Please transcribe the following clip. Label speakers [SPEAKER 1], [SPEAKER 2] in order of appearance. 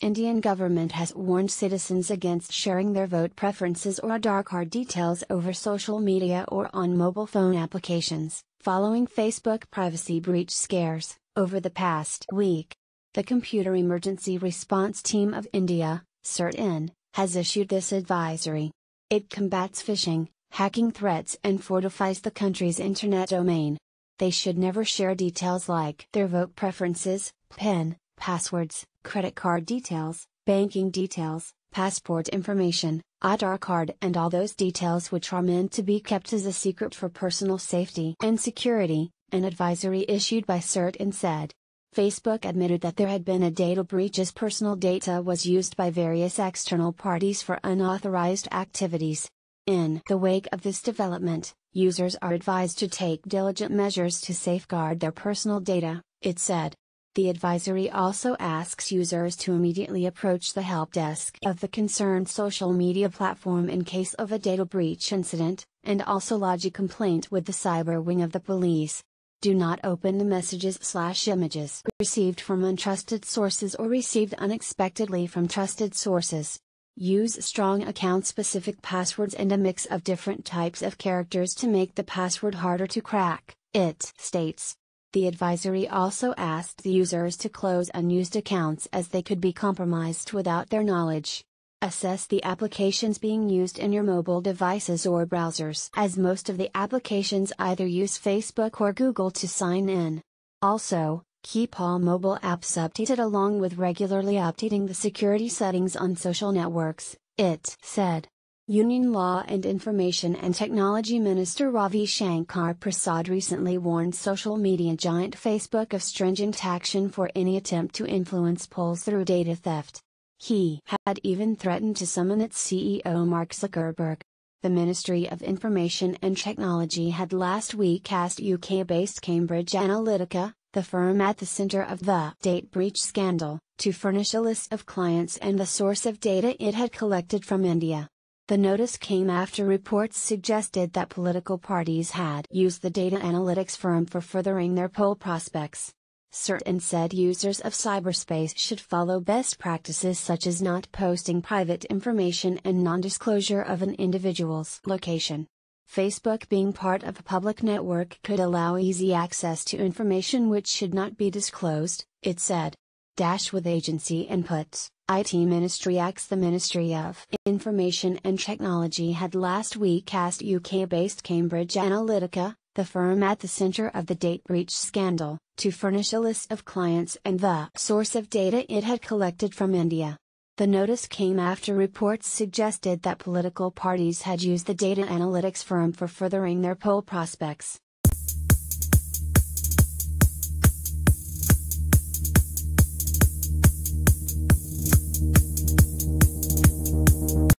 [SPEAKER 1] Indian government has warned citizens against sharing their vote preferences or Aadhaar card details over social media or on mobile phone applications, following Facebook privacy breach scares over the past week. The Computer Emergency Response Team of India, CERT-In, has issued this advisory. It combats phishing, hacking threats and fortifies the country's internet domain. They should never share details like their vote preferences, PIN, passwords, credit card details, banking details, passport information, Aadhaar card and all those details which are meant to be kept as a secret for personal safety and security, an advisory issued by CERT-In said. Facebook admitted that there had been a data breach as personal data was used by various external parties for unauthorized activities. In the wake of this development, users are advised to take diligent measures to safeguard their personal data, it said. The advisory also asks users to immediately approach the help desk of the concerned social media platform in case of a data breach incident, and also lodge a complaint with the cyber wing of the police. Do not open the messages slash images received from untrusted sources or received unexpectedly from trusted sources. Use strong account specific passwords and a mix of different types of characters to make the password harder to crack, it states. The advisory also asked the users to close unused accounts as they could be compromised without their knowledge. Assess the applications being used in your mobile devices or browsers as most of the applications either use Facebook or Google to sign in. Also, keep all mobile apps updated along with regularly updating the security settings on social networks, it said. Union Law and Information and Technology Minister Ravi Shankar Prasad recently warned social media giant Facebook of stringent action for any attempt to influence polls through data theft. He had even threatened to summon its CEO Mark Zuckerberg. The Ministry of Information and Technology had last week asked UK based Cambridge Analytica, the firm at the center of the data breach scandal, to furnish a list of clients and the source of data it had collected from India. The notice came after reports suggested that political parties had used the data analytics firm for furthering their poll prospects. CERT-In said users of cyberspace should follow best practices such as not posting private information and non disclosure of an individual's location. Facebook being part of a public network could allow easy access to information which should not be disclosed, it said. Dash with agency inputs. IT Ministry Acts The Ministry of Information and Technology had last week asked UK based Cambridge Analytica, the firm at the center of the data breach scandal, to furnish a list of clients and the source of data it had collected from India. The notice came after reports suggested that political parties had used the data analytics firm for furthering their poll prospects.